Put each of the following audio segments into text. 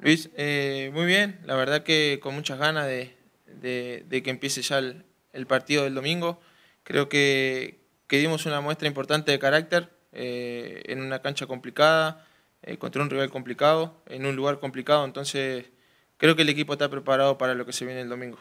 Luis, eh, muy bien, la verdad que con muchas ganas de, que empiece ya el, partido del domingo. Creo que, dimos una muestra importante de carácter eh, en una cancha complicada, eh, contra un rival complicado, en un lugar complicado, entonces creo que el equipo está preparado para lo que se viene el domingo.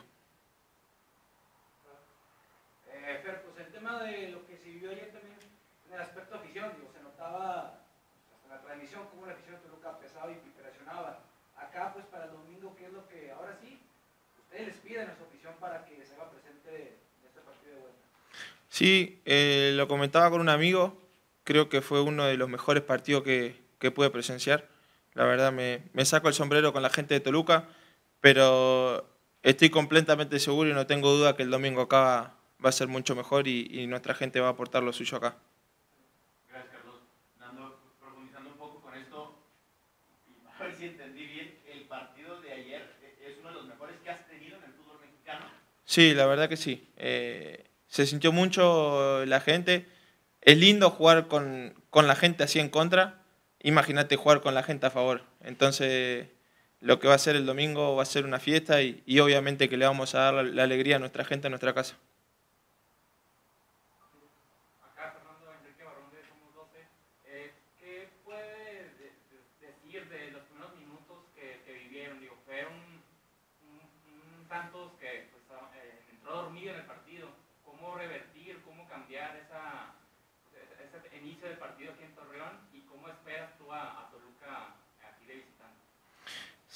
Sí, eh, lo comentaba con un amigo, creo que fue uno de los mejores partidos que, pude presenciar. La verdad me, saco el sombrero con la gente de Toluca, pero estoy completamente seguro y no tengo duda que el domingo acá va, a ser mucho mejor y, nuestra gente va a aportar lo suyo acá. Gracias, Carlos. Nando, profundizando un poco con esto, a ver si entendí bien, el partido de ayer es uno de los mejores que has tenido en el fútbol mexicano. Sí, la verdad que sí. Eh, se sintió mucho la gente. Es lindo jugar con, la gente así en contra. Imagínate jugar con la gente a favor. Entonces, lo que va a ser el domingo va a ser una fiesta y, y obviamente que le vamos a dar la alegría a nuestra gente, a nuestra casa.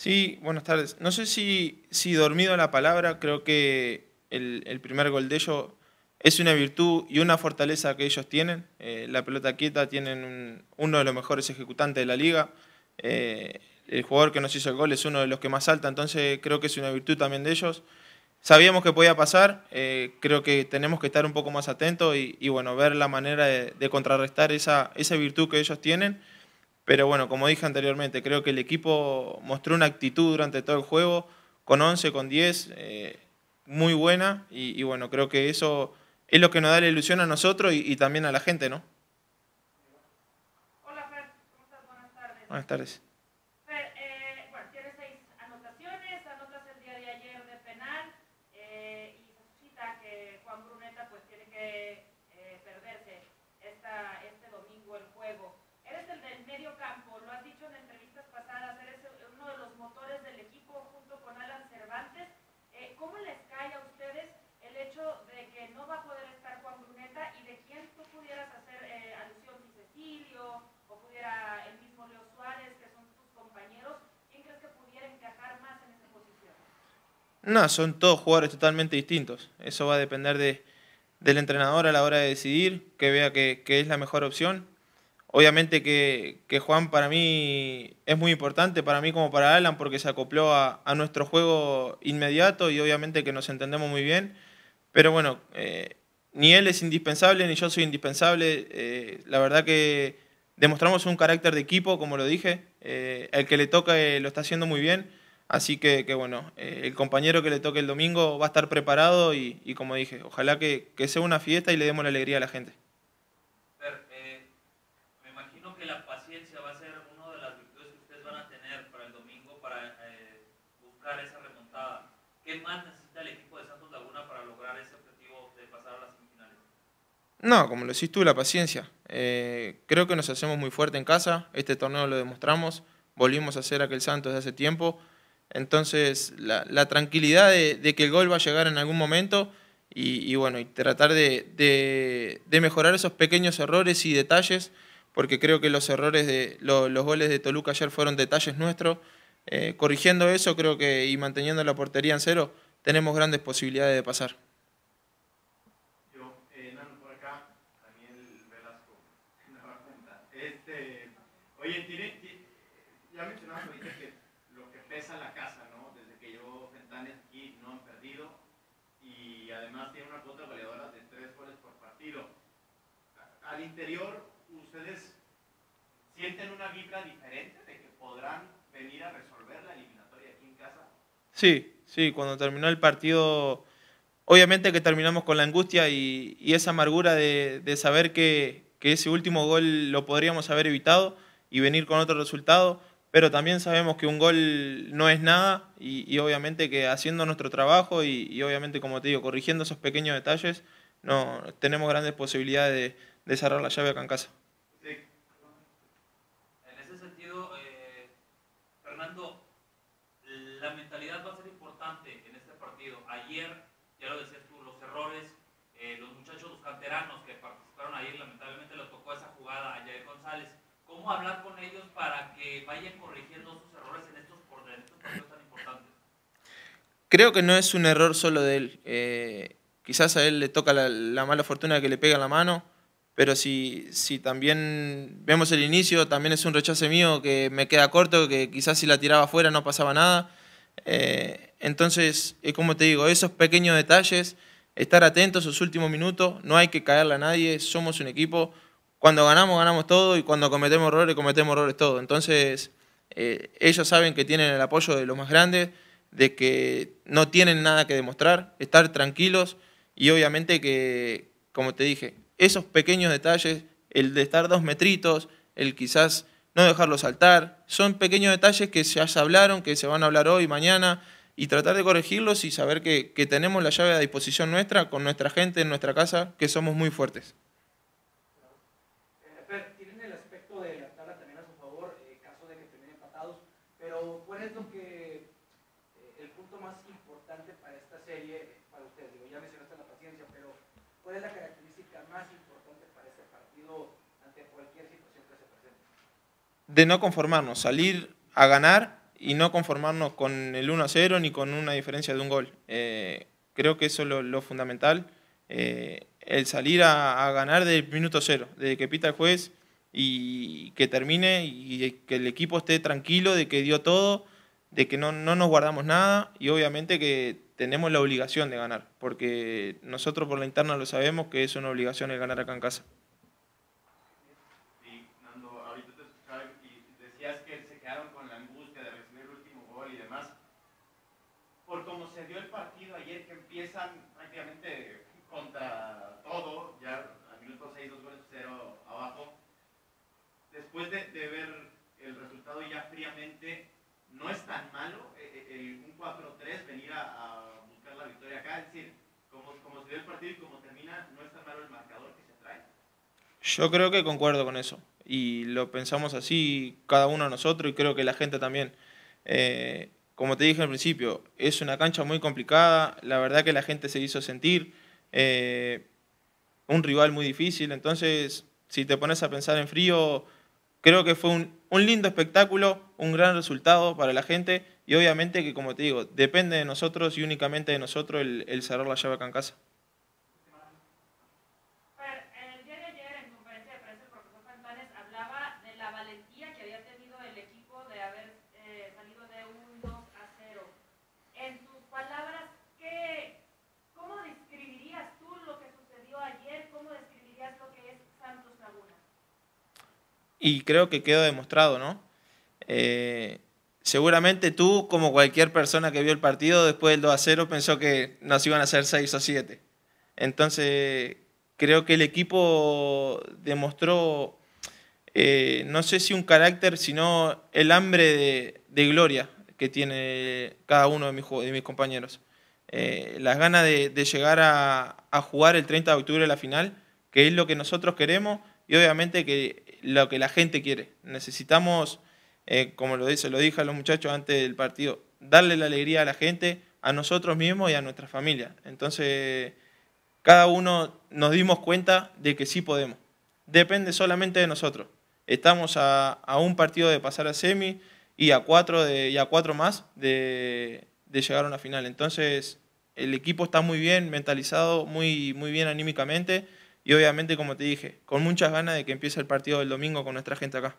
Sí, buenas tardes. No sé si, si dormido la palabra, creo que el, primer gol de ellos es una virtud y una fortaleza que ellos tienen. Eh, la pelota quieta tienen uno de los mejores ejecutantes de la liga. Eh, el jugador que nos hizo el gol es uno de los que más salta, entonces creo que es una virtud también de ellos. Sabíamos que podía pasar, eh, creo que tenemos que estar un poco más atentos y, bueno, ver la manera de, de contrarrestar esa, esa virtud que ellos tienen pero bueno, como dije anteriormente, creo que el equipo mostró una actitud durante todo el juego, con 11, con 10, eh, muy buena. Y, bueno, creo que eso es lo que nos da la ilusión a nosotros y, y también a la gente, ¿no? Hola, Fer. ¿Cómo estás? Buenas tardes. Buenas tardes. No, son todos jugadores totalmente distintos. Eso va a depender de, del entrenador a la hora de decidir, que vea que, es la mejor opción. Obviamente que, Juan para mí es muy importante, para mí como para Alan, porque se acopló a, nuestro juego inmediato y obviamente que nos entendemos muy bien. Pero bueno, eh, ni él es indispensable, ni yo soy indispensable. Eh, la verdad que demostramos un carácter de equipo, como lo dije. Eh, el que le toca lo está haciendo muy bien Así que, bueno, eh, el compañero que le toque el domingo va a estar preparado y, como dije, ojalá que, sea una fiesta y le demos la alegría a la gente. Eh, me imagino que la paciencia va a ser una de las virtudes que ustedes van a tener para el domingo para eh, buscar esa remontada. ¿Qué más necesita el equipo de Santos Laguna para lograr ese objetivo de pasar a las semifinales? No, como lo decís tú, la paciencia. creo que nos hacemos muy fuerte en casa, este torneo lo demostramos, volvimos a ser aquel Santos de hace tiempo entonces, la, tranquilidad de, que el gol va a llegar en algún momento y, bueno, y tratar de, mejorar esos pequeños errores y detalles, porque creo que los errores de los, goles de Toluca ayer fueron detalles nuestros. Eh, corrigiendo eso, creo que y manteniendo la portería en cero, tenemos grandes posibilidades de pasar. Interior ustedes sienten una vibra diferente de que podrán venir a resolver la eliminatoria aquí en casa? Sí, sí, cuando terminó el partido, obviamente que terminamos con la angustia y, esa amargura de, saber que, ese último gol lo podríamos haber evitado y venir con otro resultado, pero también sabemos que un gol no es nada y, obviamente que haciendo nuestro trabajo y, obviamente, como te digo, corrigiendo esos pequeños detalles, no, tenemos grandes posibilidades de, cerrar la llave acá en casa. En ese sentido, eh, Fernando, la mentalidad va a ser importante en este partido. Ayer, ya lo decías tú, los errores, eh, los muchachos, los canteranos que participaron ayer, lamentablemente les tocó esa jugada a Jair González. ¿Cómo hablar con ellos para que vayan corrigiendo sus errores en estos, en partidos tan importantes? Creo que no es un error solo de él. Eh, quizás a él le toca la, mala fortuna de que le pega la mano, pero si, si también vemos el inicio, también es un rechace mío que me queda corto, que quizás si la tiraba afuera no pasaba nada. Eh, entonces, es como te digo, esos pequeños detalles, estar atentos esos últimos minutos, no hay que caerle a nadie, somos un equipo, cuando ganamos, ganamos todo y cuando cometemos errores, cometemos errores todo. Entonces, eh, ellos saben que tienen el apoyo de los más grandes, de que no tienen nada que demostrar, estar tranquilos y obviamente que, como te dije, esos pequeños detalles, el de estar dos metritos, el quizás no dejarlo saltar, son pequeños detalles que ya se hablaron, que se van a hablar hoy, mañana, y tratar de corregirlos y saber que, que tenemos la llave a disposición nuestra, con nuestra gente en nuestra casa, que somos muy fuertes. De no conformarnos, salir a ganar y no conformarnos con el 1 a 0 ni con una diferencia de un gol. Eh, creo que eso es lo, fundamental, eh, el salir a, ganar del minuto cero, desde que pita el juez y que termine y que el equipo esté tranquilo de que dio todo, de que no, no nos guardamos nada y obviamente que tenemos la obligación de ganar, porque nosotros por la interna lo sabemos que es una obligación el ganar acá en casa. empiezan prácticamente contra todo, ya al minuto 6, 2 goles 0 abajo. Después de, ver el resultado ya fríamente, no es tan malo eh, eh, un 4-3 venir a, buscar la victoria acá. Es decir, como, como se dio el partido y como termina, no es tan malo el marcador que se trae. Yo creo que concuerdo con eso. Y lo pensamos así cada uno de nosotros y creo que la gente también. Eh, como te dije al principio, es una cancha muy complicada, la verdad que la gente se hizo sentir, eh, un rival muy difícil, entonces si te pones a pensar en frío, creo que fue un, lindo espectáculo, un gran resultado para la gente y obviamente que como te digo, depende de nosotros y únicamente de nosotros el, el cerrar la llave acá en casa. Y creo que quedó demostrado, ¿no? Eh, seguramente tú, como cualquier persona que vio el partido, después del 2 a 0 pensó que nos iban a hacer 6 o 7. Entonces, creo que el equipo demostró, eh, no sé si un carácter, sino el hambre de, gloria que tiene cada uno de mis, de mis compañeros. Eh, las ganas de, llegar a, a, jugar el 30 de octubre la final, que es lo que nosotros queremos, y obviamente que lo que la gente quiere. Necesitamos, eh, como lo, dice, lo dije a los muchachos antes del partido, darle la alegría a la gente, a nosotros mismos y a nuestra familia. Entonces, cada uno nos dimos cuenta de que sí podemos. Depende solamente de nosotros. Estamos a, un partido de pasar a semi y a cuatro, de, y a cuatro más de, de llegar a una final. Entonces, el equipo está muy bien mentalizado, muy, muy bien anímicamente y obviamente, como te dije, con muchas ganas de que empiece el partido del domingo con nuestra gente acá.